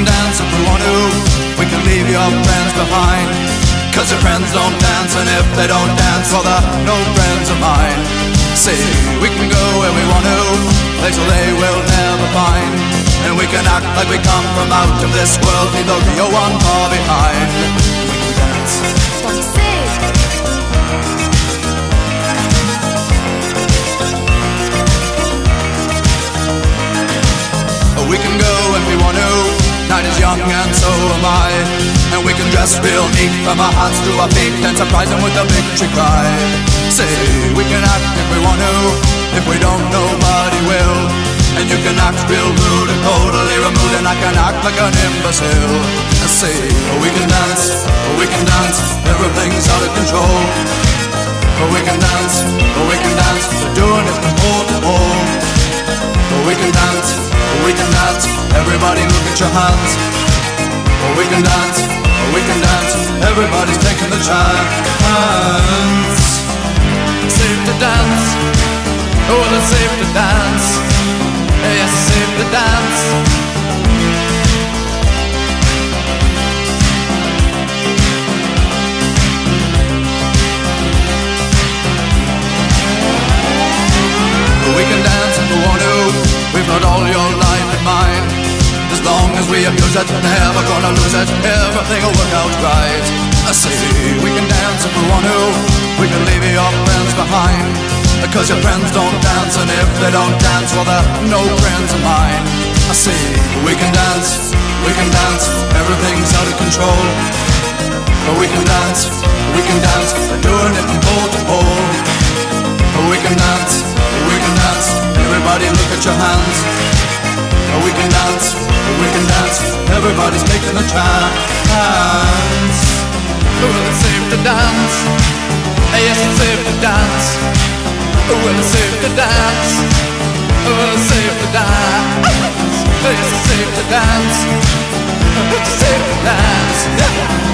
dance if we want to. We can leave your friends behind. Cause your friends don't dance, and if they don't dance, well, they're no friends of mine. See, we can go where we want to, places they will never find. And we can act like we come from out of this world, leave the real one far behind. And so am I. And we can dress real neat from our hearts to our feet and surprise them with a victory cry. Say, we can act if we want to. If we don't, nobody will. And you can act real rude and totally removed, and I can act like an imbecile. Say, oh, we can dance, oh, we can dance, everything's out of control. Oh, we can dance, oh, we can dance, we're doing it from pole to pole. We can dance, oh, we can dance, everybody look at your hands. Can dance, we can dance, everybody's taking the chance. We abuse it, never gonna lose it. Everything will work out right. I say we can dance if we want to. We can leave your friends behind. Cause your friends don't dance, and if they don't dance, well, they're no friends of mine. I say we can dance, we can dance. Everything's out of control. But we can dance, we can dance. Doing it from pole to pole. Everybody's taking a chance. Well, it's safe to dance. Yes, it's safe to dance. Well, it's safe to dance. Well, it's safe to dance. Yes, it's safe to dance. It's safe to dance.